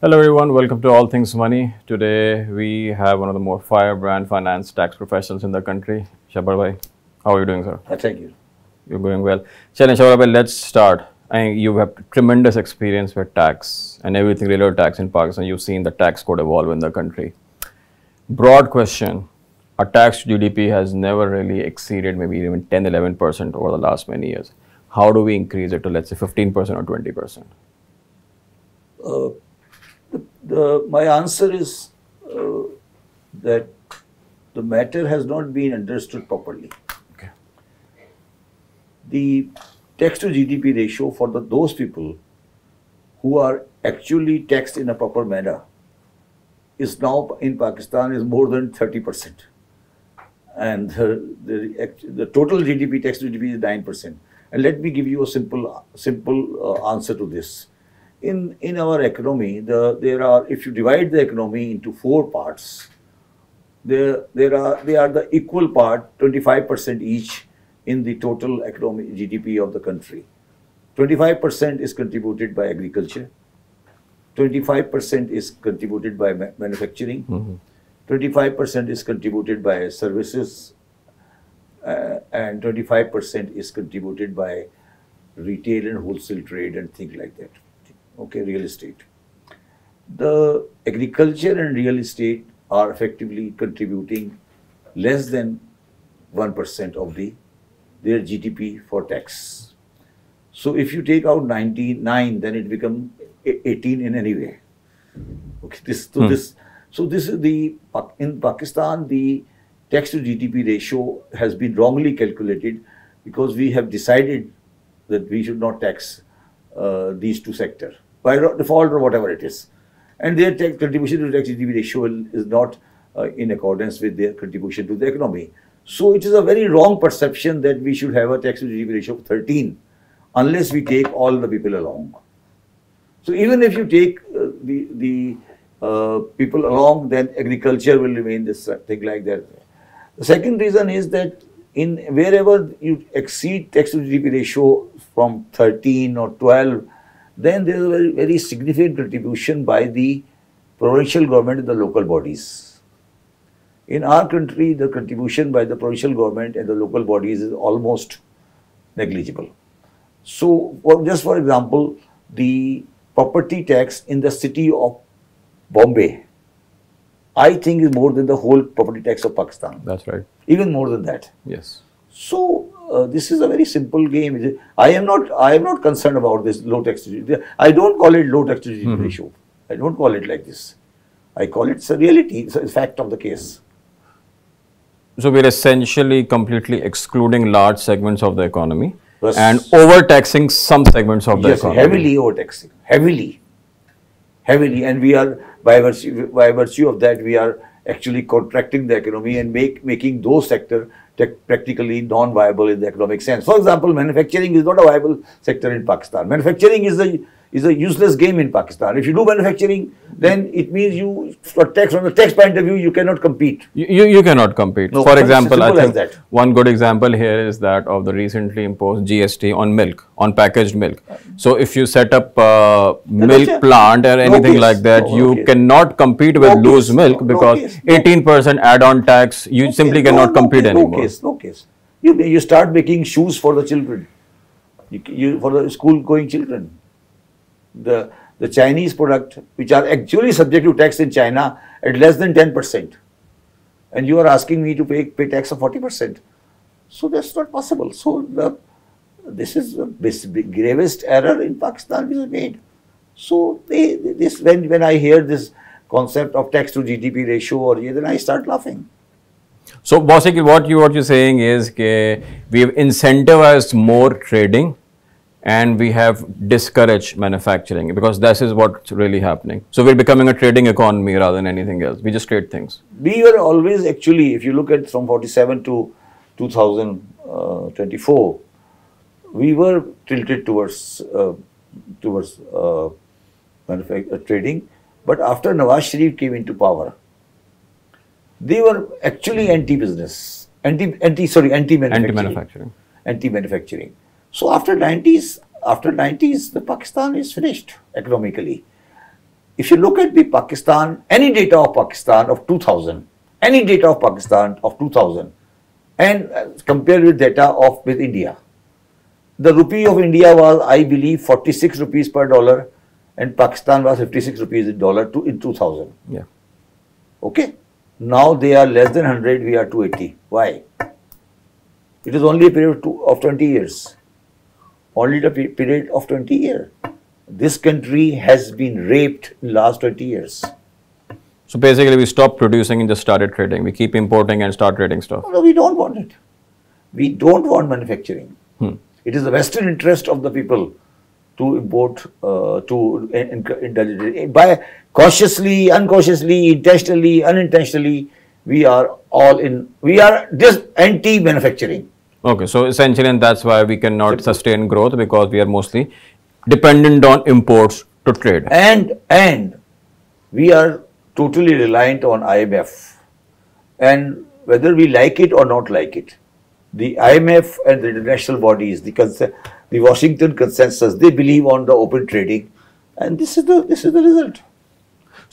Hello everyone, welcome to All Things Money. Today we have one of the more firebrand finance tax professionals in the country, Shabbar bhai. How are you doing, sir? Thank you. You're going well. Challenge Shabbar bhai, let's start. I mean, you have tremendous experience with tax and everything related to tax in Pakistan. You've seen the tax code evolve in the country. Broad question. Our tax GDP has never really exceeded maybe even 10, 11% over the last many years. How do we increase it to let's say 15% or 20%? Uh, the, the, my answer is uh, that the matter has not been understood properly. Okay. The tax to GDP ratio for the, those people who are actually taxed in a proper manner is now in Pakistan is more than 30%. And the, the, the total GDP tax to GDP is 9%. And let me give you a simple, simple uh, answer to this. In, in our economy, the, there are, if you divide the economy into four parts, there, there are, they are the equal part, 25% each in the total economic GDP of the country. 25% is contributed by agriculture, 25% is contributed by ma manufacturing, 25% is contributed by services, uh, and 25% is contributed by retail and wholesale trade and things like that. Okay, real estate. The agriculture and real estate are effectively contributing less than 1% of the their GDP for tax. So if you take out 99, then it becomes 18 in any way. Okay, this so Hmm. this so this is the in Pakistan the tax to GDP ratio has been wrongly calculated because we have decided that we should not tax uh, these two sectors by default or whatever it is, and their tax contribution to tax to GDP ratio is not uh, in accordance with their contribution to the economy. So it is a very wrong perception that we should have a tax to GDP ratio of 13 unless we take all the people along. So even if you take uh, the the uh, people along, then agriculture will remain this uh, thing like that. The second reason is that in wherever you exceed tax to GDP ratio from 13 or 12, then there is a very, very significant contribution by the provincial government and the local bodies. In our country, the contribution by the provincial government and the local bodies is almost negligible. So, for, just for example, the property tax in the city of Bombay, I think is more than the whole property tax of Pakistan, That's right. even more than that. Yes. So uh, this is a very simple game. I am not. I am not concerned about this low tax. I don't call it low tax to GDP ratio. I don't call it like this. I call it a reality. It's a fact of the case. So we're essentially completely excluding large segments of the economy Yes. and overtaxing some segments of the yes, economy. heavily overtaxing, heavily, heavily, and we are by virtue by virtue of that we are actually contracting the economy and make making those sector practically non-viable in the economic sense. For example, manufacturing is not a viable sector in Pakistan. Manufacturing is a is a useless game in Pakistan. If you do manufacturing, then it means you for tax from the tax point of view you cannot compete. You, you, you cannot compete. No, For example, I think that. one good example here is that of the recently imposed GST on milk, on packaged milk. So if you set up a milk plant or anything case. like that, No, no you cannot compete with No loose milk No- no because. No. 18% add-on tax, you No simply cannot No, no compete anymore. No case, no case. You, you start making shoes for the children, you, you, for the school going children. The, the Chinese product, which are actually subject to tax in China at less than 10%. And you are asking me to pay, pay tax of 40%. So that's not possible. So the, this is the gravest error in Pakistan which is made. So they, this when, when I hear this concept of tax to GDP ratio or then I start laughing. So basically what you what you're saying is that we have incentivized more trading and we have discouraged manufacturing because this is what's really happening. So we're becoming a trading economy rather than anything else. We just trade things. we were always actually, if you look at from 47 to 2024, we were tilted towards uh, towards uh, uh, trading. But after Nawaz Sharif came into power, they were actually anti-business, anti, anti sorry, anti-manufacturing, Anti-manufacturing. anti-manufacturing. So after 90s, after 90s, the Pakistan is finished economically. if you look at the Pakistan, any data of Pakistan of 2000, any data of Pakistan of 2000, and uh, compare with data of with India, the rupee of India was, I believe, 46 rupees per dollar, and Pakistan was 56 rupees in dollar to, in 2000. Yeah. Okay. Now they are less than 100, we are 280. Why? It is only a period of, two, of 20 years. Only the period of 20 years. This country has been raped in last 20 years. So basically, we stopped producing and just started trading. We keep importing and start trading stuff. No, we don't want it. We don't want manufacturing. Hmm. It is the Western interest of the people to import, uh, to in- in- by cautiously, unconsciously, intentionally, unintentionally. We are all in. We are just anti-manufacturing. Okay, so essentially, and that's why we cannot sustain growth because we are mostly dependent on imports to trade. and and we are totally reliant on IMF and whether we like it or not like it the IMF and the international bodies the the Washington consensus they believe on the open trading and this is the this is the result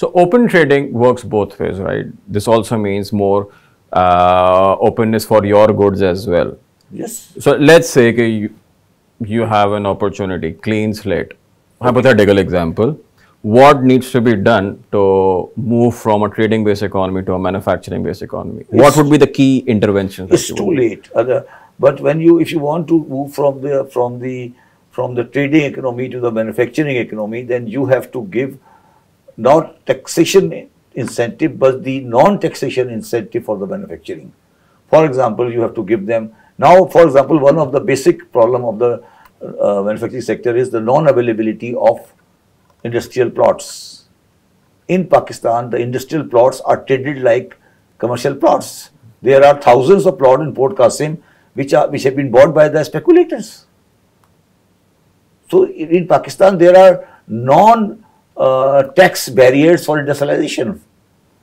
So open trading works both ways, right? This also means more uh, openness for your goods as well. Yes So let's say you, you have an opportunity, clean slate. Hypothetical example. What needs to be done to move from a trading based economy to a manufacturing based economy? what would be the key interventions? it's too would- late uh, Other, but when you if you want to move from the from the from the trading economy to the manufacturing economy then you have to give not taxation incentive but the non-taxation incentive for the manufacturing for example you have to give them now for example one of the basic problem of the uh, manufacturing sector is the non-availability of industrial plots in Pakistan, the industrial plots are traded like commercial plots. There are thousands of plots in Port Qasim which are which have been bought by the speculators. So in Pakistan, there are non uh, tax barriers for industrialization.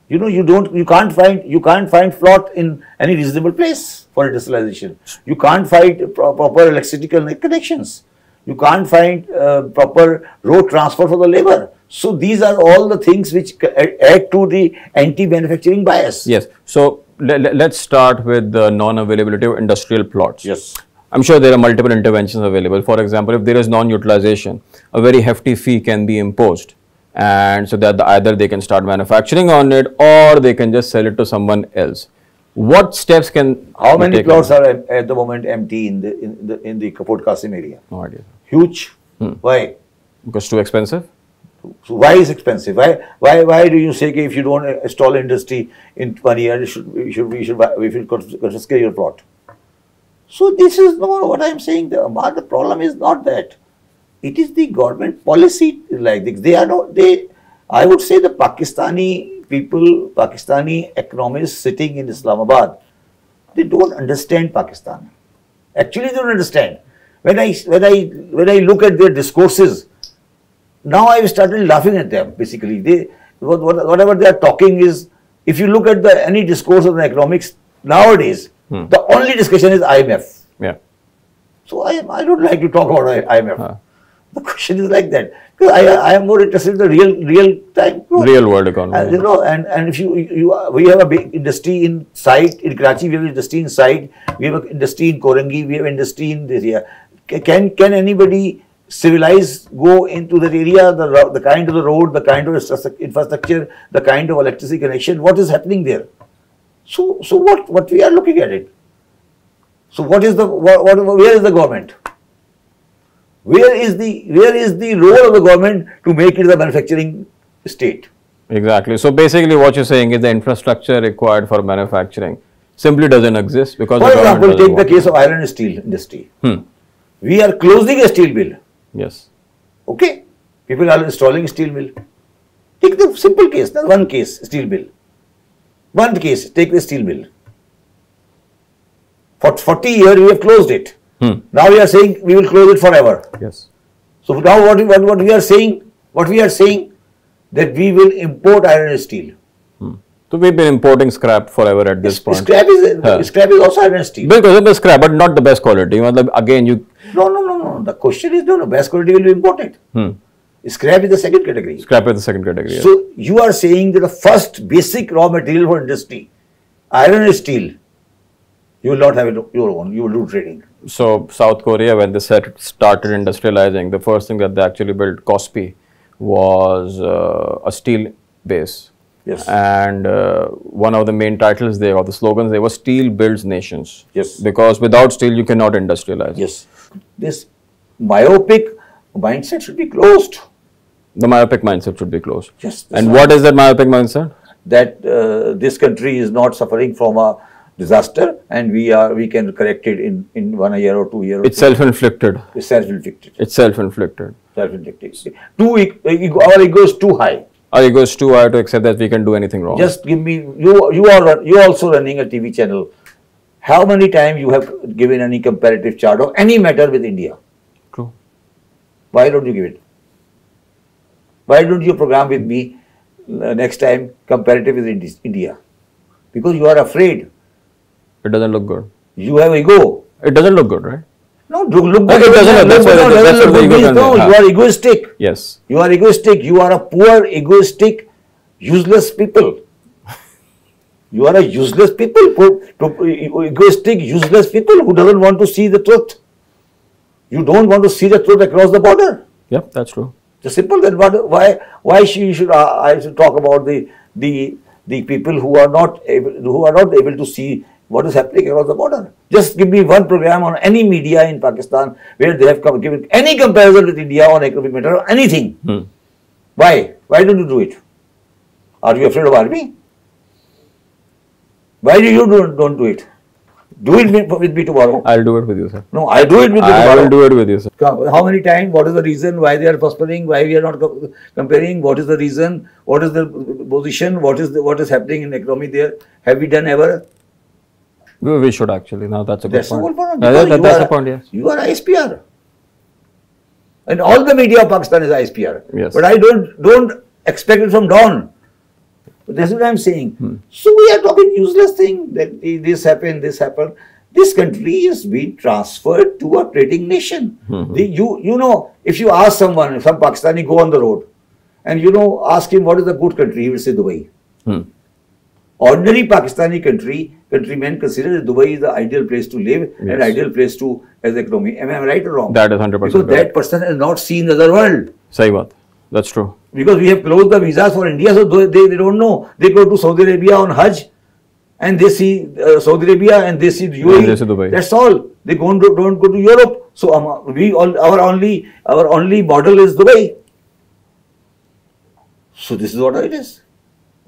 You know, you don't, you can't find, you can't find plot in any reasonable place for industrialization. You can't find pro- proper electrical connections. You can't find uh, proper road transport for the labor. So these are all the things which add to the anti-manufacturing bias. Yes. So le- le- let's start with the non-availability of industrial plots. Yes. I'm sure there are multiple interventions available. For example, if there is non-utilization, a very hefty fee can be imposed, and so that the, either they can start manufacturing on it or they can just sell it to someone else. What steps can How many plots are at the moment empty in the in the in the Port Qasim area? No idea. Huge. Hmm. Why? Because too expensive. So why is expensive? Why why why do you say that if you don't install industry in one year, you should we should we should buy- we should confiscate your plot? So this is not what I am saying. The, the problem is not that. It is the government policy like this. They are not they. I would say the Pakistani people, Pakistani economists sitting in Islamabad, they don't understand Pakistan. Actually, they don't understand. When I when I when I look at their discourses, now I've started laughing at them. Basically, they what, what, whatever they are talking is. If you look at the any discourse on economics nowadays, hmm. the only discussion is IMF. Yeah. So I, I don't like to talk about IMF. Huh. The question is like that because I, I am more interested in the real real time growth. Real world economy. And, you know, and, and if you, you we have a big industry in site in Karachi, we have industry in site, we have an industry in Korangi, we have industry in this area. Can can anybody civilized go into that area, the the kind of the road, the kind of infrastructure, the kind of electricity connection, what is happening there? So so what what we are looking at it. So what is the what, what where is the government? Where is the where is the role of the government to make it the manufacturing state? Exactly. So basically, what you're saying is the infrastructure required for manufacturing simply doesn't exist because For the government example, take the case of iron and steel industry. Hmm. We are closing a steel mill. Yes. Okay, people are installing steel mill. Take the simple case, the one case, steel mill. One case, take the steel mill. For 40 years, we have closed it. Hmm. Now we are saying we will close it forever. Yes. So now what, what, what we are saying, what we are saying that we will import iron and steel. Hmm. So we've been importing scrap forever at this point. Scrap is, huh. scrap is also iron and steel. Because of the scrap, but not the best quality. Again, you. No, no, no, no. The question is no, no. Best quality will be imported. Hmm. Scrap is the second category. Scrap is the second category. So yeah. you are saying that the first basic raw material for industry, iron and steel, you will not have it your own. You will do trading. So South Korea, when they set, started industrializing, the first thing that they actually built, Kospi, was uh, a steel base. Yes. And uh, one of the main titles there, or the slogans there, was "Steel builds nations." Yes. Because without steel, you cannot industrialize. Yes. This myopic mindset should be closed. The myopic mindset should be closed. Yes. And right. what is that myopic mindset? that uh, this country is not suffering from a disaster and we are we can correct it in in one year or two years. It's self-inflicted. It's self-inflicted. It's self-inflicted. Self-inflicted. Too our ego is too high. Our ego is too high to accept that we can do anything wrong. Just give me you you are you also running a TV channel. How many times you have given any comparative chart of any matter with India? True. Why don't you give it? Why don't you program with me uh, next time comparative with Indi- India? Because you are afraid. It doesn't look good. You have ego. It doesn't look good, right? No, look, look Okay, good. doesn't- that's no, what- no, that's doesn't what the ego good. No, you are egoistic. Yes. You are egoistic. You are a poor, egoistic, useless people. You are a useless people, po- po- egoistic, useless people who doesn't want to see the truth. You don't want to see the truth across the border. Yep, that's true. Just simple. Then what? Why? Why she should? Uh, I should talk about the the the people who are not able who are not able to see what is happening across the border. Just give me one program on any media in Pakistan where they have come, given any comparison with India on economic matter or anything. Hmm. Why? Why don't you do it? Are you afraid of army? Why do you don't, don't do it? Do it with me tomorrow. I'll do it with you, sir. No, I'll do it with you I tomorrow. will do it with you, sir. How many times? What is the reason? Why they are prospering? Why we are not co- comparing? What is the reason? What is the position? What is the, what is happening in economy there? Have we done ever? We, should actually. Now that's a good That's point. point. Because that- you that's are- the point, yes. You are ISPR, and all the media of Pakistan is ISPR. Yes. But I don't don't expect it from dawn. But that's what I'm saying. Hmm. So we are talking useless thing that this happened, this happened. This country is being transferred to a trading nation. Hmm. The, you you know, if you ask someone, some Pakistani go on the road, and you know, ask him what is a good country, he will say Dubai. Hmm. Ordinary Pakistani country countrymen consider that Dubai is the ideal place to live and ideal place to as economy. Am I right or wrong? That is 100% Because that person has not seen the other world. Sahi. That's true. Because we have closed the visas for India, so they, they, don't know. They go to Saudi Arabia on Hajj and they see uh, Saudi Arabia and they see UAE. They see Dubai. That's all. They don't, don't go to Europe. So um, we all, our only our only model is Dubai. So this is what it is.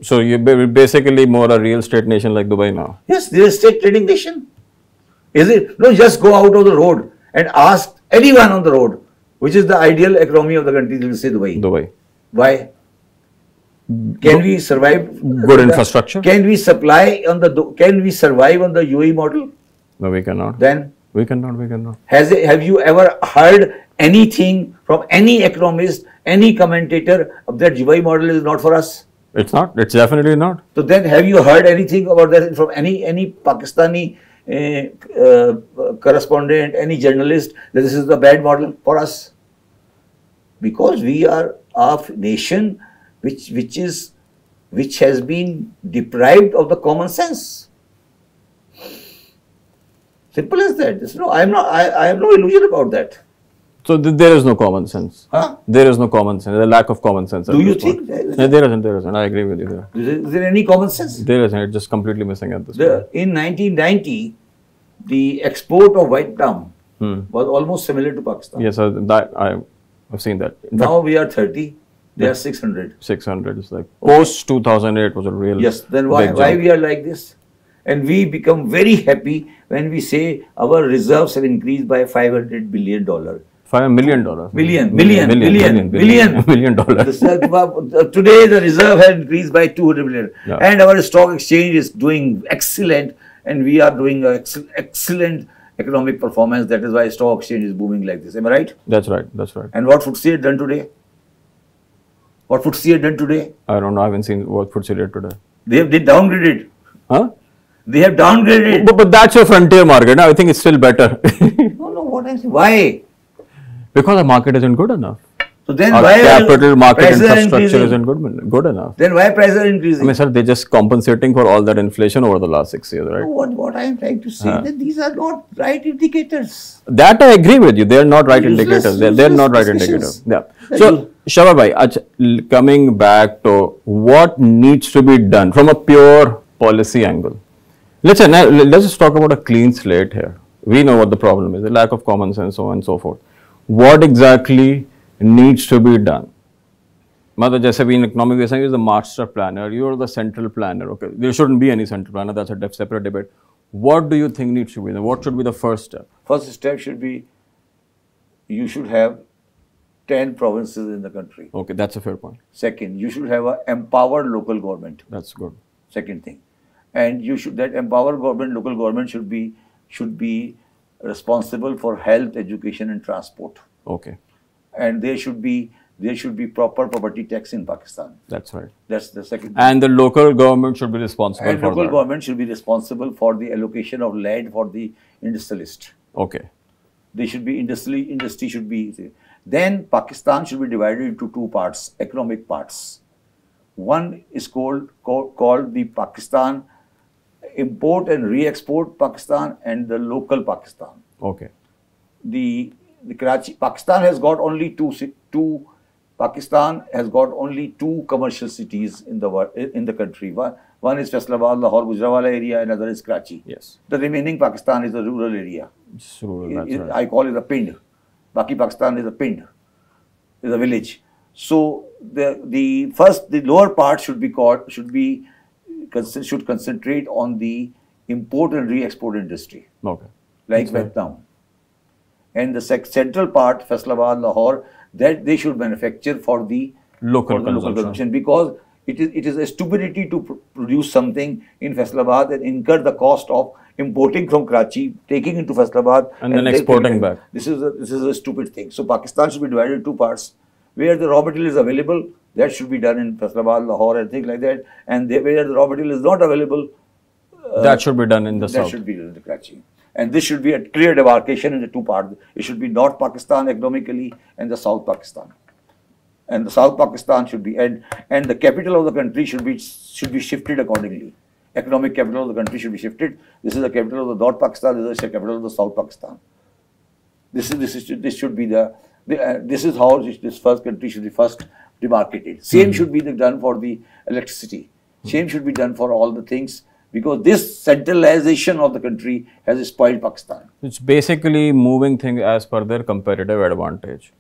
So you're basically more a real estate nation like Dubai now. Yes, there is state trading nation. Is it? No, just go out of the road and ask anyone on the road, which is the ideal economy of the country, they will say Dubai. Dubai. Why? Can we survive? Good infrastructure? Can we supply on the? Can we survive on the UAE model? No, we cannot. Then We cannot. We cannot. has it, have you ever heard anything from any economist, any commentator that UAE model is not for us? It's not. It's definitely not. So then, have you heard anything about that from any any Pakistani uh, uh, correspondent, any journalist that this is the bad model for us? Because we are a nation which which is which has been deprived of the common sense. Simple as that. No, I am not. I, I have no illusion about that. So th- there is no common sense. Huh? There is no common sense. A lack of common sense. Do you think there is- No, there isn't. There isn't. I agree with you there. Is there, is there any common sense? There isn't. It's just completely missing at this The, point. in 1990, the export of white plum Hmm. was almost similar to Pakistan. Yes, uh, that I, I've seen that. In fact, Now we are 30, they are 600. 600 is like post 2008 was a real. Yes, then why, why we are like this? And we become very happy when we say our reserves have increased by 500 billion dollar. Five million dollars. Million, million, million, million, million, dollars. Uh, today the reserve has increased by 200 million. And our stock exchange is doing excellent and we are doing a ex- excellent economic performance. That is why stock exchange is booming like this. Am I right? That's right. That's right. And what FTSE had done today? What FTSE had done today? I don't know. I haven't seen what FTSE did today. They have they downgraded. Huh? They have downgraded. But, but that's your frontier market. I think it's still better No, no, what I'm saying. Why? Because the market isn't good enough. So then Our why are capital market infrastructure increasing? isn't good, good enough. Then why prices are I increasing? mean, sir, they're just compensating for all that inflation over the last six years, right? what, what I am trying to say that these are not right indicators. That I agree with you. They're not right Useless- indicators. They're, they're not right indicators. Yeah. So, Shabbar bhai, ach- l- coming back to what needs to be done from a pure policy angle. Let's say, now, let's just talk about a clean slate here. We know what the problem is, the lack of common sense, so on and so forth what exactly needs to be done. Mother, just we in economic we are saying is the master planner, you are the central planner. Okay, there shouldn't be any central planner, that's a separate debate. What do you think needs to be done? What should be the first step? First step should be you should have 10 provinces in the country. Okay, that's a fair point. Second, you should have an empowered local government. That's good. Second thing. And you should, that empowered government, local government should be, should be responsible for health, education and transport. Okay, And there should be there should be proper property tax in Pakistan. that's right. That's the second. And the local government should be responsible And for local that. government should be responsible for the allocation of land for the industrialist. Okay, They should be industry. Industry should be. Then Pakistan should be divided into two parts, economic parts. One is called called, called the Pakistan import and re-export Pakistan and the local Pakistan. okay, The the Karachi Pakistan has got only two two Pakistan has got only two commercial cities in the world in the country. One one is Faisalabad, Lahore, Gujranwala area, and another is Karachi. yes. The remaining Pakistan is a rural area. Just rural, that's I- right. I call it a pind. Baki Pakistan is a pind, is a village. So the the first the lower part should be called should be should concentrate on the import and re-export industry, Okay, like Vietnam. And the sec- central part, Faisalabad, Lahore, that they should manufacture for the Local for the local consumption. consumption because it is it is a stupidity to pr- produce something in Faisalabad and incur the cost of importing from Karachi, taking into Faisalabad And then exporting back. This is a, this is a stupid thing. So Pakistan should be divided into two parts. Where the raw material is available, that should be done in Faisalabad, Lahore, and things like that. And they, where the raw material is not available, that should be done in the that south. should be done in Karachi. And this should be a clear demarcation in the two parts. It should be North Pakistan economically and the South Pakistan. And the South Pakistan should be and and the capital of the country should be should be shifted accordingly. Economic capital of the country should be shifted. This is the capital of the North Pakistan. This is the capital of the South Pakistan. This is this is this should be the, the uh, this is how this, this first country should be first demarcated. Same hmm. should be the, done for the electricity. Same should be done for all the things because this centralization of the country has spoiled Pakistan. It's basically moving things as per their competitive advantage.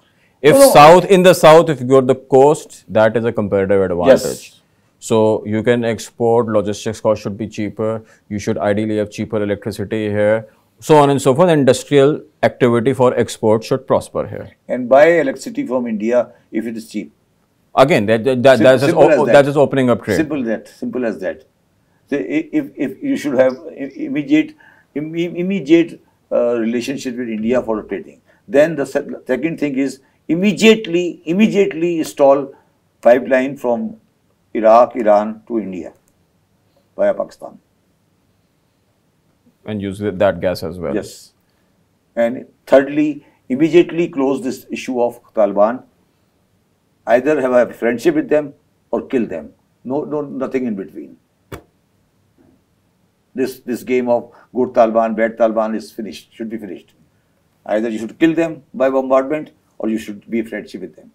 If No, no. south in the south, if you go to the coast, that is a competitive advantage. Yes. So you can export, logistics cost should be cheaper. You should ideally have cheaper electricity here, so on and so forth. Industrial activity for export should prosper here. And buy electricity from India if it is cheap. Again, that, that, that's, just, that. that's just opening up trade. Simple that. Simple as that. So if, if you should have immediate im- im- immediate uh, relationship with India for trading, then the second thing is immediately immediately install pipeline from Iraq, Iran to India via Pakistan. and use that- that gas as well. Yes. And thirdly, immediately close this issue of Taliban. Either have a friendship with them or kill them. No, no, nothing in between. This this game of good Taliban, bad Taliban is finished. Should be finished. Either you should kill them by bombardment or you should be friendship with them.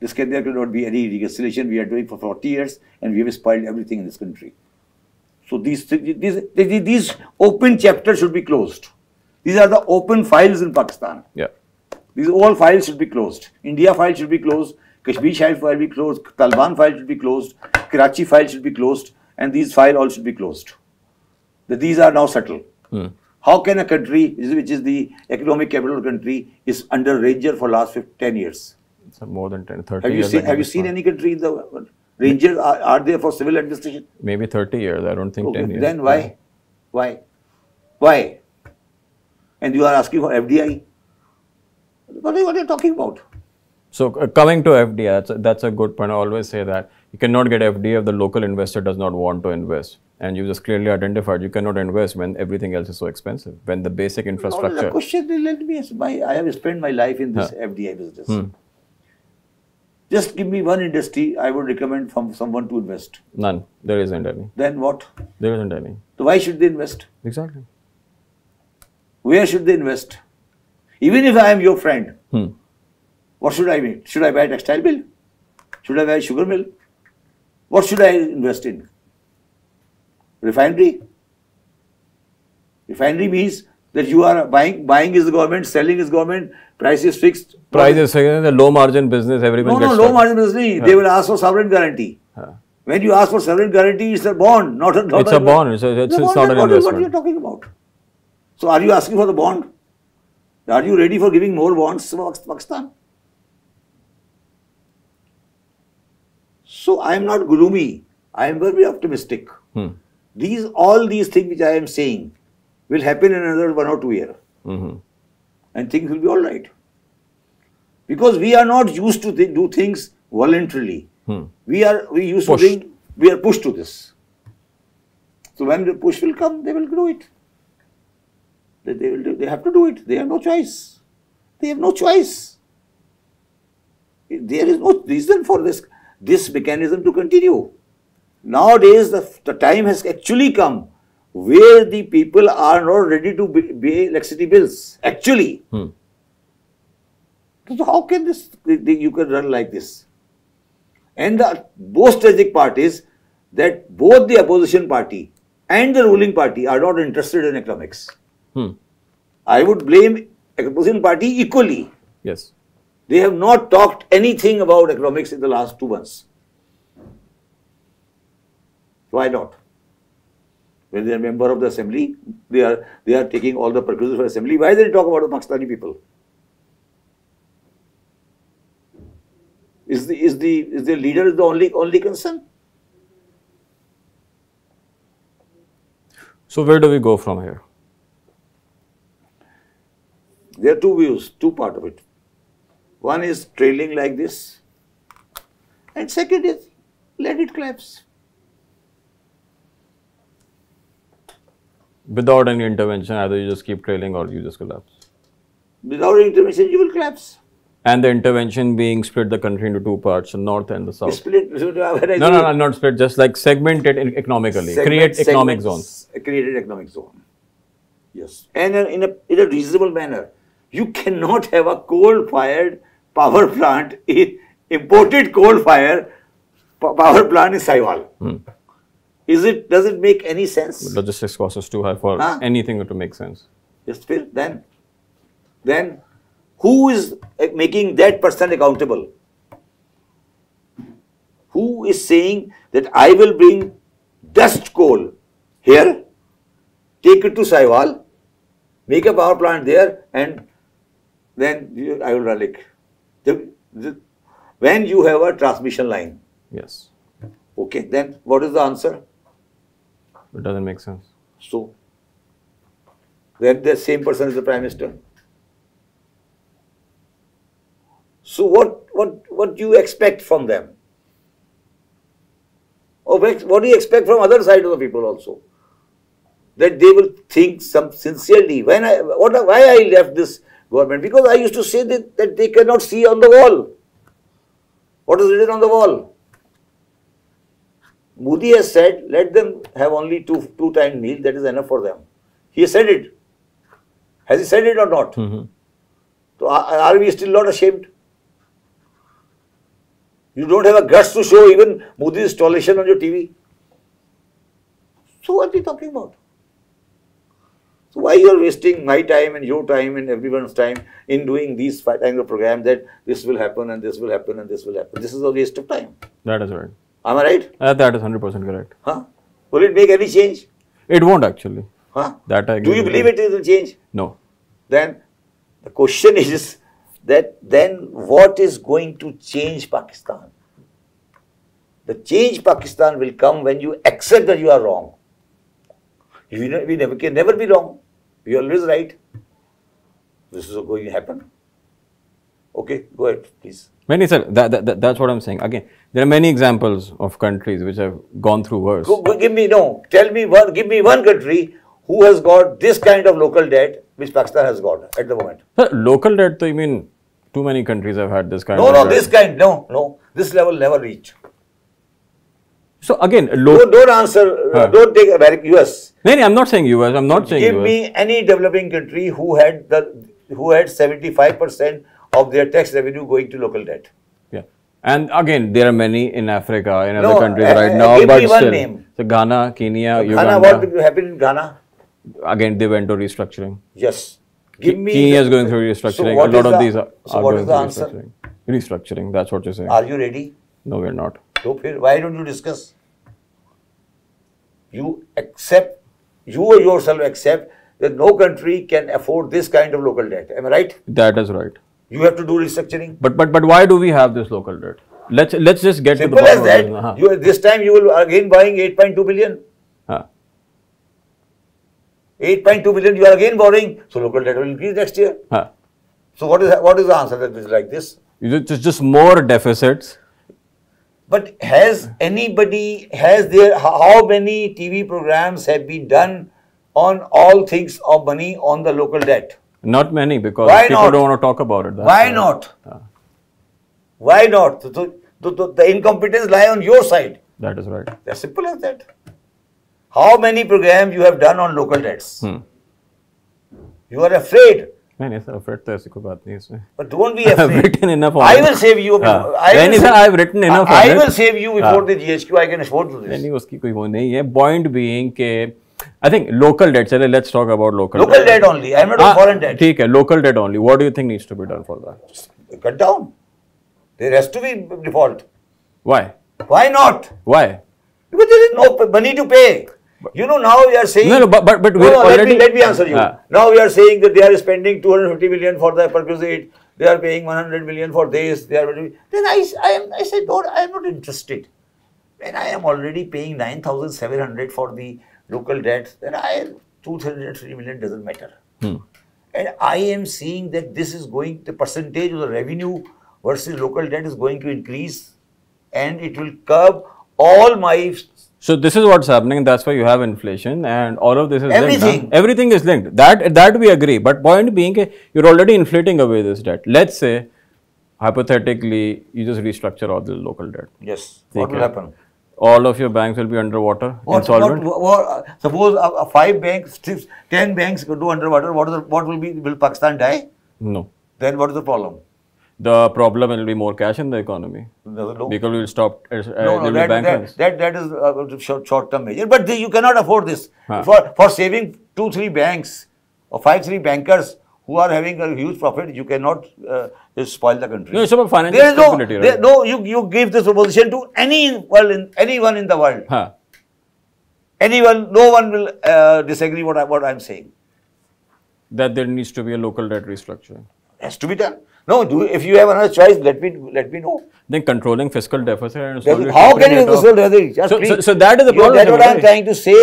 This can there cannot be any reconciliation. We are doing for 40 years and we have spoiled everything in this country. So these, these, these, open chapters should be closed. These are the open files in Pakistan. Yeah. These all files should be closed. India file should be closed. Kashmir file should be closed. Taliban file should be closed. Karachi file should be closed. And these file all should be closed. That these are now settled. Hmm. How can a country, which is the economic capital of the country, is under ranger for last 15, 10 years? So more than 10, 30 Have you years. seen? Have you seen any country in the rangers are, are there for civil administration? Maybe 30 years. I don't think Okay, 10 years. then why? Why? Why? And you are asking for FDI? What are, what are you talking about? So uh, coming to FDI, that's a, that's a good point. I always say that you cannot get FDI if the local investor does not want to invest. And you just clearly identified you cannot invest when everything else is so expensive. When the basic Now, the infrastructure. question, let me my, I have spent my life in this FDI business. Just give me one industry I would recommend from someone to invest. None. There isn't any. Then what? There isn't any. So why should they invest? Exactly. Where should they invest? Even if I am your friend, Hmm. what should I make? Should I buy a textile mill? Should I buy a sugar mill? What should I invest in? Refinery? Refinery means that you are buying, buying is the government, selling is government, price is fixed. Price is second, the low margin business, everyone No, gets no, low margin business. They will ask for sovereign guarantee. When you ask for sovereign guarantee, it's a bond, not a. Not It's a bond, it's, a, it's, it's bond, not an what is- What are you talking about? So, are you asking for the bond? Are you ready for giving more bonds to Pakistan? So, I am not gloomy. I am very optimistic. Hmm. These all these things which I am saying will happen in another one or two years, hmm and things will be all right. Because we are not used to th- do things voluntarily. Hmm. We are we used Pushed. to think we are pushed to this. So when the push will come, they will do it. They, they will they have to do it. They have no choice. They have no choice. There is no reason for this this mechanism to continue. Nowadays, the, the time has actually come where the people are not ready to pay electricity bills. Actually, Hmm. so how can this you can run like this? And the most tragic part is that both the opposition party and the ruling party are not interested in economics. Hmm. I would blame opposition party equally. Yes. They have not talked anything about economics in the last two months. Why not? When they are member of the assembly, they are they are taking all the prerequisites for assembly. Why they talk about the Pakistani people? Is the is the is the leader the only only concern? So where do we go from here? There are two views, two part of it. One is trailing like this, and second is let it collapse. Without any intervention, either you just keep trailing or you just collapse. Without intervention, you will collapse. And the intervention being split the country into two parts, the north and the south. Split. I No, no, no, not split, just like segment it economically. segment- Create economic zones. Created economic zone. Yes. And in a, in a reasonable manner. You cannot have a coal-fired power plant, imported coal-fired power plant in Sahiwal. Hmm. Is it, does it make any sense? Logistics cost is too high for Huh? anything to make sense. Yes, Phil, then, then who is uh, making that person accountable? Who is saying that I will bring dust coal here, take it to Sahiwal, make a power plant there, and then you- I will run it. The- the- when you have a transmission line, Yes. okay, then what is the answer? It doesn't make sense. So, then the same person is the prime minister. So what what what do you expect from them? Or what what do you expect from other side of the people also? That they will think some sincerely. When I what why I left this government? Because I used to say that, that they cannot see on the wall. What is written on the wall? Modi has said, let them have only two two time meal, that is enough for them. He has said it. Has he said it or not? Mhm. So are, are we still not ashamed? You don't have a guts to show even Modi's installation on your TV. So what are we talking about? So why you are wasting my time and your time and everyone's time in doing these five of program that this will happen and this will happen and this will happen. This is a waste of time. That is right. Am I right? Uh, that is 100% correct. Huh? Will it make any change? It won't actually. Huh? That I Do you believe it will change? No. Then the question is that then what is going to change Pakistan? The change Pakistan will come when you accept that you are wrong. We, ne- we never can never be wrong. We are always right. This is going to happen. Okay, go ahead, please. Many, sir, that, that, that- that's what I'm saying. Again, there are many examples of countries which have gone through worse. Go, go- give me no. Tell me one. Give me one country who has got this kind of local debt which Pakistan has got at the moment. Sir, local debt, I mean, Too many countries have had this kind No, of. no, debt. this kind, no, no. This level never reached. So again, low. Don't, don't answer, uh, Huh. don't take America, US. No, no, I'm not saying US. I'm not saying Give US. me any developing country who had the who had 75% of their tax revenue going to local debt. Yeah. And again, there are many in Africa, in No, other countries uh, right now, give but me one still. name. So Ghana, Kenya, Ghana, Uganda. what happened in Ghana? Again, they went to restructuring. Yes. Give me. Kenya is going through restructuring. what a lot of the- these are, So are what going is the through answer? restructuring. Restructuring, that's what you're saying. Are you ready? no, we're not. So फिर why don't you discuss? You accept, you yourself accept that no country can afford this kind of local debt. Am I right? That is right. You have to do restructuring. But but but why do we have this local debt? Let's let's just get Simple to the as that. this. Uh-huh. You, this time you will again buying 8.2 billion. Huh. 8.2 billion you are again borrowing. So local debt will increase next year. Huh. So what is what is the answer that is like this? Just just more deficits. But has anybody, has there, how many TV programs have been done on all things of money on the local debt? Not many because Why people not? don't want to talk about it. That's Why not? Why not? So, so- so the incompetence lie on your side. That is right. As simple as that. How many programs you have done on local debts? Hmm. You are afraid, नहीं नहीं sir afraid तो ऐसी कोई बात नहीं इसमें। But don't be afraid written enough I will save you I नहीं sir I have written enough I will save you before the G S Q I can afford to this नहीं उसकी कोई वो नहीं है। पॉइंट बीइंग के I think local debt चले let's talk about local local debt only I am not foreign debt ठीक है local debt only what do you think needs to be done for that cut down there has to be default why why not why because there is no money to pay You know, now we are saying. No, no, but- but- but no, no, let, me, let me answer you. Ah. Now we are saying that they are spending 250 million for the perquisite. They are paying 100 million for this. They are. Then I, I am. I said, no, I am not interested. When I am already paying 9,700 for the local debt, then I 203 million doesn't matter. Hmm. And I am seeing that this is going, the percentage of the revenue versus local debt is going to increase and it will curb all my so this is what's happening, and that's why you have inflation, and all of this is everything. Linked, huh? Everything is linked. That that we agree. But point being, you're already inflating away this debt. Let's say, hypothetically, you just restructure all the local debt. Yes. Take what will happen? All of your banks will be underwater, what, insolvent. What, what, uh, suppose uh, five banks, ten banks do underwater. What is the, what will be? Will Pakistan die? No. Then what is the problem? The problem will be more cash in the economy No, no, because we will stop. Uh, no, no, that, that, that, that is uh, short, short-term measure. But you cannot afford this. Huh. For, for saving two, three banks or five, three bankers who are having a huge profit, you cannot uh, spoil the country. No, it's about financial There is no, stability, there, no. You, you give this proposition to any world, in, anyone in the world. Huh. Anyone, no one will uh, disagree what I, what I'm saying. That there needs to be a local debt restructuring. Has to be done. No, do if you have another choice, let me let me know. Then controlling fiscal deficit and slowly How can you it off. result whether just So- please, so- so that is the you- problem, That's what I'm trying to say.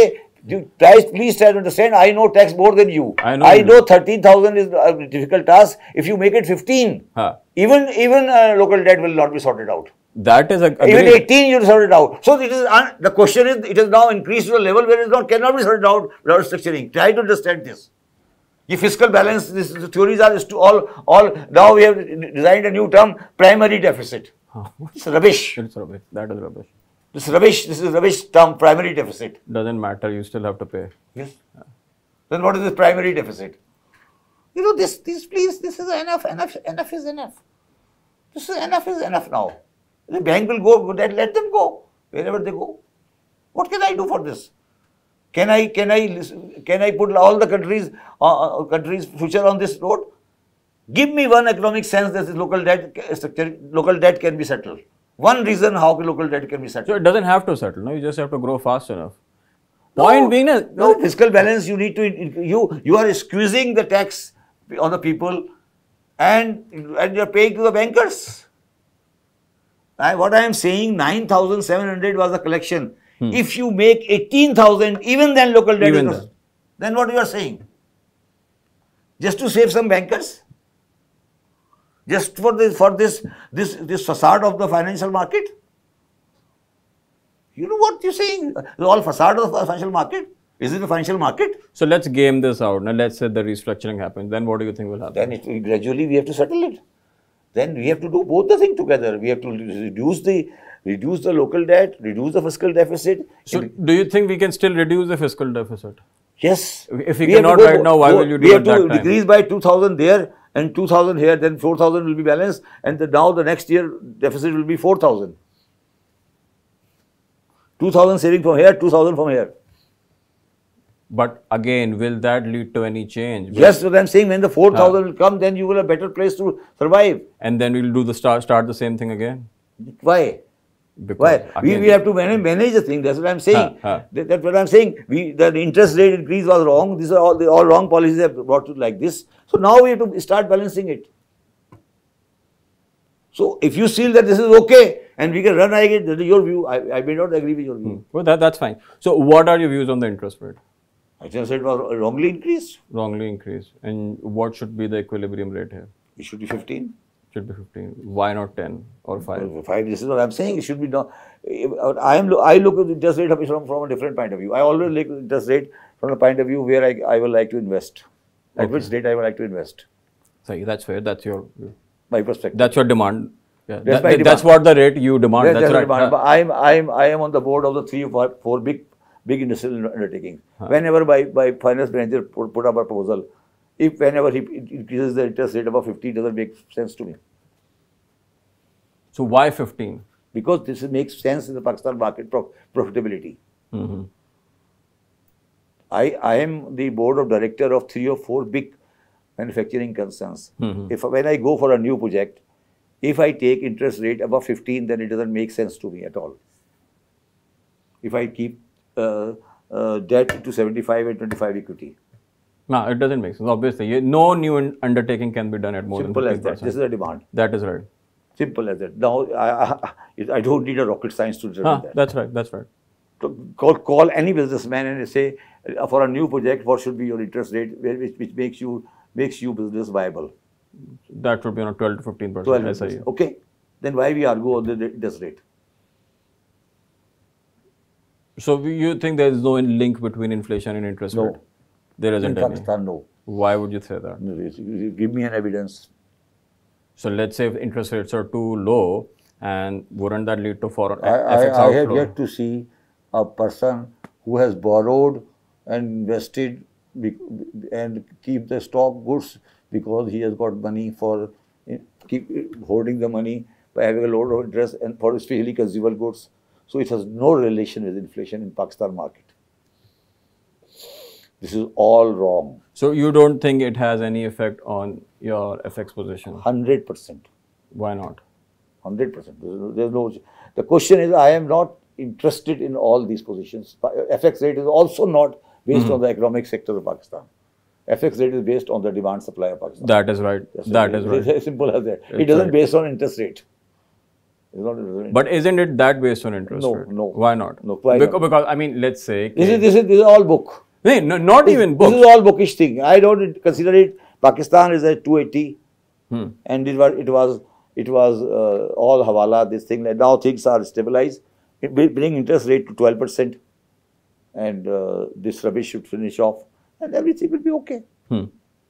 You try, please try to understand. I know tax more than you. I know I know thirteen thousand is a difficult task. If you make it fifteen, Huh. even even uh, local debt will not be sorted out. That is a Even eighteen, you sort it out. So it is un- the question is it is now increased to a level where it is not cannot be sorted out without structuring. Try to understand this. The fiscal balance, this, the theories are is to all all. Now we have designed a new term, primary deficit. It's rubbish. It's rubbish. That is rubbish. This rubbish, this is rubbish term, primary deficit. Doesn't matter. You still have to pay. Yes. Then what is this primary deficit? You know, this, this, please, this is enough, enough, enough is enough. This is enough is enough now. The bank will go, let, let them go, wherever they go. What can I do for this? Can I, can I, can I put all the countries, uh, uh, countries' future on this road? Give me one economic sense that this local debt structure, local debt can be settled. One reason how local debt can be settled. So it doesn't have to settle. No, you just have to grow fast enough. Point being, na, no fiscal balance. You need to you you are squeezing the tax on the people, and and you are paying to the bankers. I, what I am saying, nine thousand seven hundred was the collection. If you make eighteen thousand, even then local debt Hmm. Even is then. then what you are saying? Just to save some bankers? Just for this for this this this facade of the financial market? You know what you're saying? All facade of the financial market? Is it a financial market? so let's game this out. Now let's say the restructuring happens. Then what do you think will happen? Then it, will- gradually we have to settle it. then we have to do both the thing together. We have to reduce the reduce the local debt, reduce the fiscal deficit. So, do you think we can still reduce the fiscal deficit? yes. If we to cannot go- right now, why go- will you do that? We have to decrease by 2,000 there and 2,000 here, then 4,000 will be balanced, and the, now the next year deficit will be 4,000. 2,000 saving from here, 2,000 from here. But again, will that lead to any change? Yes, so I'm saying when the ah. 4,000 will come, then you will have a better place to survive. And then we'll do the start start the same thing again. Why? Because Why? We, again- we have to manage, mm. manage the thing. That's what I'm saying. Huh, huh. That, that's what I'm saying. We the interest rate increase was wrong. These are all the all wrong policies have brought it like this. So now we have to start balancing it. So if you feel that this is okay and we can run like it, that is your view. I, I may not agree with your view. Hmm. Well, that, that's fine. So, what are your views on the interest rate? I just said it was wrongly increased. Wrongly increased. And what should be the equilibrium rate here? It should be 15. Should be 15. Why not 10 or 5? Five. This is what I'm saying. It should be not. Uh, I am. I look at the interest rate from, from a different point of view. I always look at the interest rate from a point of view where I, I would like to invest. At which rate I would like to invest. So, that's fair. That's your My perspective. that's your demand. Yeah, That's that- that's what the rate you demand. That- that's that's the right. demand. Huh. I'm, I'm, I am on the board of the three or four, four big, big industrial undertakings. Whenever my, my finance manager put, put up a proposal, if whenever he increases the interest rate above 15, it doesn't make sense to me. So, why 15? Because this makes sense in the Pakistan market pro- profitability. hmm I, I am the board of director of three or four big manufacturing concerns. Mhm. If when I go for a new project, if I take interest rate above 15, then it doesn't make sense to me at all. If I keep uh, uh, debt to 75 and 25 equity. No, it doesn't make sense. Obviously, no new undertaking can be done at more Simple than as 15%. that. This is a demand. That is right. Simple as that. Now, I, I, I don't need a rocket science to determine that. that's right. That's right. to call, call any businessman and say uh, for a new project what should be your interest rate which, which makes you makes you business viable That would be on 12 to 15 percent 12 okay then why we argue on the the interest rate So you think there is no link between inflation and interest No. rate? There in isn't any. Pakistan no Why would you say that? No, give me an evidence So let's say if interest rates are too low, and wouldn't that lead to foreign I, I, I have yet to see a person who has borrowed and invested and keep the stock goods because he has got money for eh, keep holding the money by having a load of interest and for especially consumer goods. So it has no relation with inflation in Pakistan market. This is all wrong. So you don't think it has any effect on your FX position? Hundred percent. Why not? Hundred percent. There's no. The question is, I am not interested in all these positions. Uh, FX rate is also not based on hmm. the economic sector of Pakistan. FX rate is based on the demand supply of Pakistan. That is right. That's that it. is It's right. as simple as that. It's it doesn't right. based on interest rate. It's not But isn't it that based on interest No, rate? no. Why not? No, why because, not? because I mean, let's say. this is this is this is all book. Nee, no, not even This is all bookish thing. I don't consider it. Pakistan is at 280, Hmm. and it was it was it was uh, all hawala. This thing like now things are stabilized. It bring interest rate to 12 percent, and uh, this rubbish should finish off, and everything will be okay. Hmm.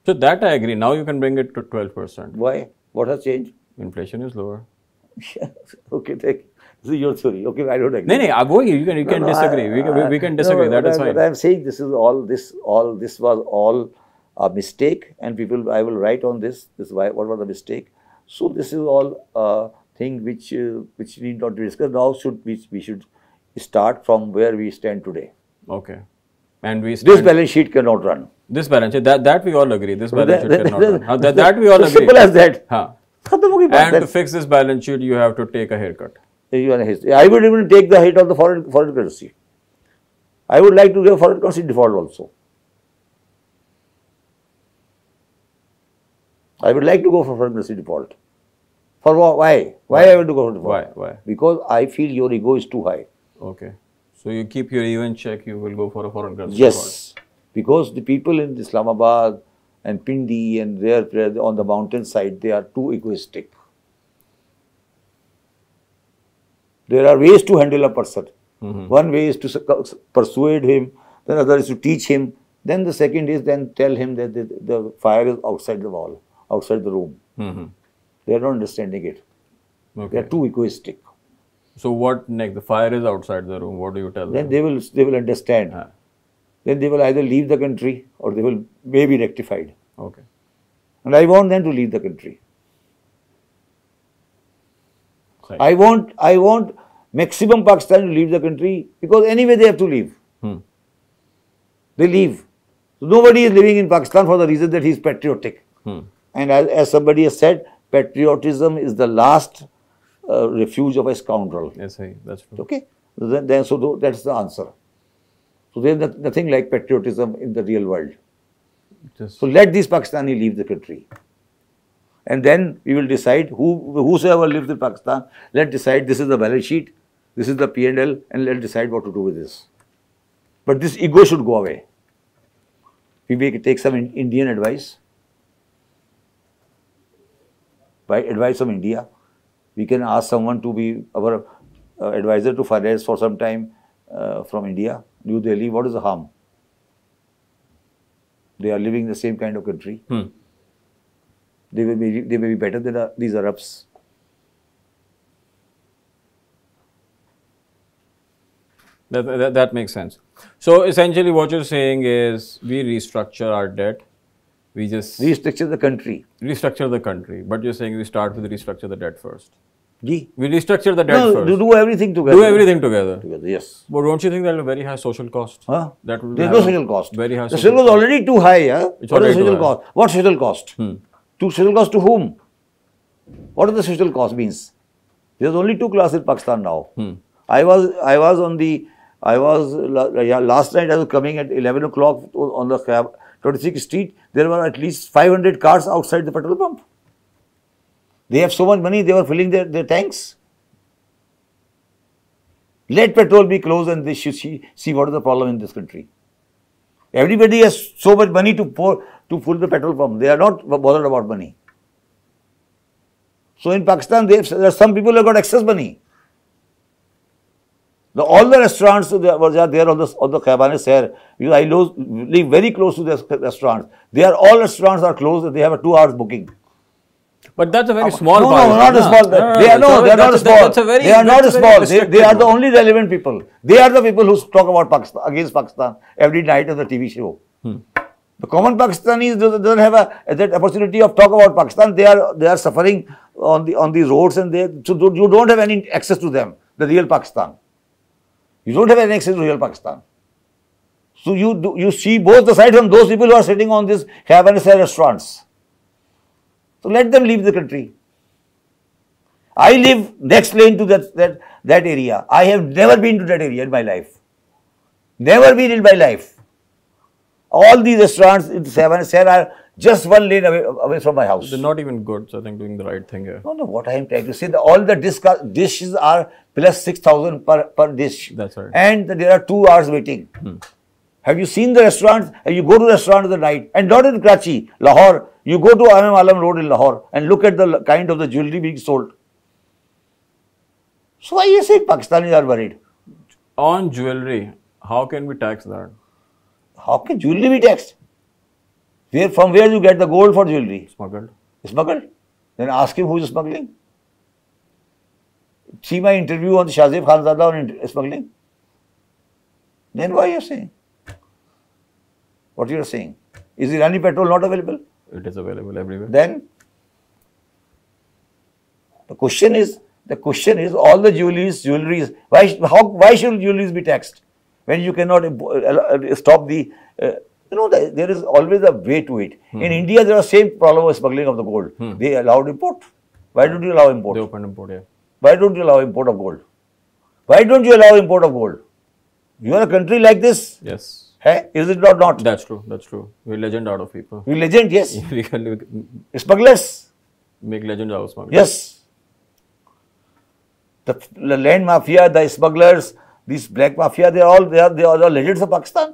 So that I agree. Now you can bring it to 12%. Why? What has changed? Inflation is lower. okay, thank you. This is your theory. Okay, I don't agree. No, no, I go you can, you can No, no, disagree. I- we, can, we, can disagree. that but is fine. But I'm saying this is all this all this was all a mistake, and people I will write on this. This why what was the mistake? So this is all a thing which uh, which need not be discussed. Now should we we should start from where we stand today. Okay. And we This balance sheet cannot run. this balance sheet, that, that we all agree. This balance sheet cannot run. That, that we all agree. Simple as that. Huh. Khatam ho gayi baat. And to fix this balance sheet, you have to take a haircut. A history. I would even take the hit of the foreign foreign currency. I would like to give foreign currency default also. I would like to go for foreign currency default. For wha- why? Why I want to go for default? Why? Why? Because I feel your ego is too high. Okay. So you keep your even check, you will go for a foreign currency. Yes, because the people in Islamabad and Pindi and there there on the mountain side, they are too egoistic. There are ways to handle a person. Mhm. One way is to persuade him, then other is to teach him. Then the second is then tell him that the, the fire is outside the wall, outside the room. Mhm. They are not understanding it. They are too egoistic. So what next? The fire is outside the room. What do you tell Then them? Then they will they will understand. Ah, Then they will either leave the country or they will maybe rectified. okay. And I want them to leave the country. Right. I want I want maximum Pakistan to leave the country because anyway they have to leave. Hmm. They leave. So nobody is living in Pakistan for the reason that he is patriotic. Hmm. And as, as somebody has said, patriotism is the last uh, refuge of a scoundrel. Yes, that's true. Okay? Then, then so that's the answer. So there's nothing like patriotism in the real world. Just So let these Pakistani leave the country. And then we will decide who whosoever lives in Pakistan, let decide this is the balance sheet, this is the P and let decide what to do with this. But this ego should go away. We make take some in- Indian advice. By advice from India, we can ask someone to be our uh, advisor to finance for some time uh, from India, New Delhi. What is the harm? They are living in the same kind of country. Hmm. They may be, they may be better than uh, these Arabs. That, that, that makes sense. So essentially, what you're saying is we restructure our debt. We just Restructure the country. restructure the country. But you're saying we start with restructure the debt first. Gee. We restructure the debt No, first. do, do everything together. Do everything together. together. Yes. But don't you think that will very high social cost? Huh? That will There's no social cost. Very high the social social was already too high. Yeah. It's What is social. Hmm. cost? What social cost? To social cost to whom? What does the social cost means? There's only two classes in Pakistan now. Hmm. I was I was on the I was yeah, last night I was coming at 11 o'clock on the 26th street. There were at least 500 cars outside the petrol pump. They have so much money. They were filling their, their tanks. Let petrol be closed and they should see, see what is the problem in this country. Everybody has so much money to pour to fill the petrol pump. They are not bothered about money. So in Pakistan, they have, there are some people who have got excess money. The, all the restaurants were there on the on the Khayaban-e-Sehar, because I lo- live very close to the restaurants. They are all restaurants are closed. They have a two hours booking. But that's a very small no, no, not a small. they are no, they are not small. That's a very, they are not that's a very small. They, they are the only relevant people. They are the people who talk about Pakistan against Pakistan every night on the TV show. Hmm. The common Pakistanis doesn't have a, that opportunity of talk about Pakistan. They are they are suffering on the on the roads and they so you don't have any access to them. The real Pakistan. You don't have any access to real Pakistan. So you do, you see both the sides from those people who are sitting on these Khaibane restaurants. So let them leave the country. I live next lane to that, that, that area. I have never been to that area in my life. Never been in my life. All these restaurants in Seven Sen are just one lane away, away from my house. They're not even good. So I think doing the right thing here. No, no, what I am trying to say, that all the dishes are plus 6,000 per, per dish. That's right. And there are two hours waiting. Hmm. Have you seen the restaurants? You go to the restaurant in the night, and not in Karachi, Lahore. You go to Imam Alam Road in Lahore and look at the kind of the jewelry being sold. So why you saying Pakistanis are worried? On jewelry, how can we tax that? How can jewelry be taxed? Where from where you get the gold for jewelry? Smuggled? Smuggled? Then ask him who is smuggling. See my interview on Shahzeb Khanzada on smuggling. Then why are you saying? What you are saying? Is Irani petrol not available? It is available everywhere. Then the question is the question is all the jewelries jewelries why how why should jewelries be taxed when you cannot uh, uh, stop the uh, you know the, there is always a way to it. In India there was same problem with smuggling of the gold. They allowed import. Why don't you allow import? They open import, yeah. Why don't you allow import of gold? Why don't you allow import of gold? You are a country like this, Yes. hey? Is it not? Not. That's true. That's true. We're legend out of people. We legend, yes. we can Smugglers, make legends out of smugglers. yes. The, the land mafia, the smugglers, these black mafia, they are all they are they are all legends of Pakistan.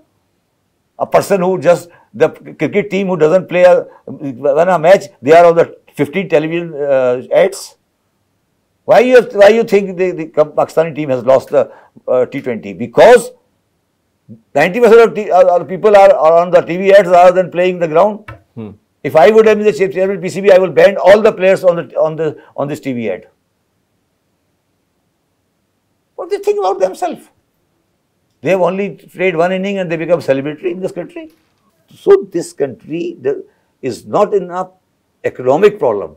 A person who just the cricket team who doesn't play a win a match, they are on the 15 television uh, ads. Why you why you think the, the Pakistani team has lost the uh, T20? Because 90% of t- uh, uh, people are, are on the TV ads rather than playing the ground. Hmm. If I would have been the chairman of PCB, I will ban all the players on the on the on this TV ad. What do they think about themselves? They have only played one inning and they become celebratory in this country. So this country is not enough economic problem.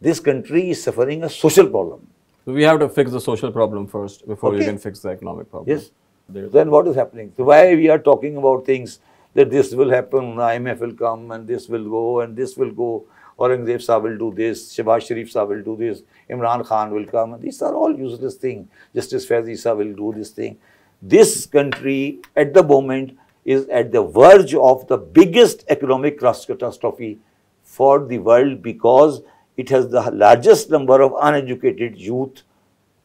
This country is suffering a social problem. So we have to fix the social problem first before you Okay. can fix the economic problem. Yes. Then what is happening? So why we are talking about things that this will happen, IMF will come and this will go and this will go. Aurangzeb Saab will do this, Shehbaz Sharif will do this, Imran Khan will come. These are all useless things. Justice Faizi Saab will do this thing. This country at the moment is at the verge of the biggest economic catastrophe for the world because it has the largest number of uneducated youth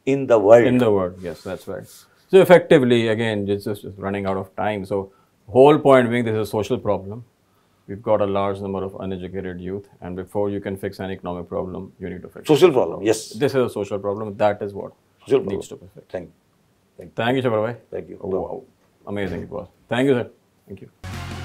in the world. In the world, yes, that's right. So effectively, again, it's just running out of time. So whole point being, this is a social problem. We've got a large number of uneducated youth, and before you can fix an economic problem, you need to fix. Social problem, yes. This is a social problem. That is what Social needs to be fixed. Thank you. Thank you. Thank you, bhai. Thank you. Wow, amazing it was. Thank you, sir. Thank you.